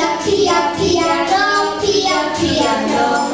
pia, pia, pia, no, pia, pia, no.